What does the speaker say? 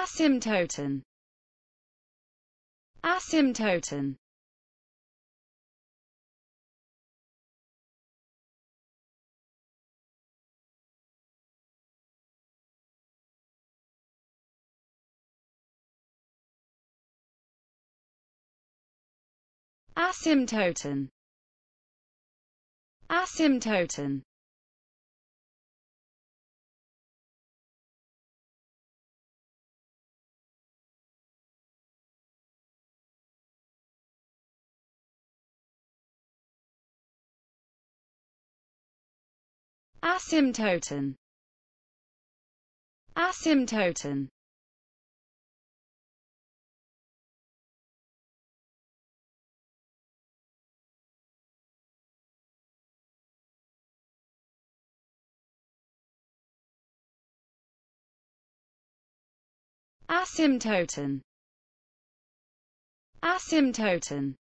asymptoton asymptoton asymptoton asymptoton asymptoton asymptoton asymptoton asymptoton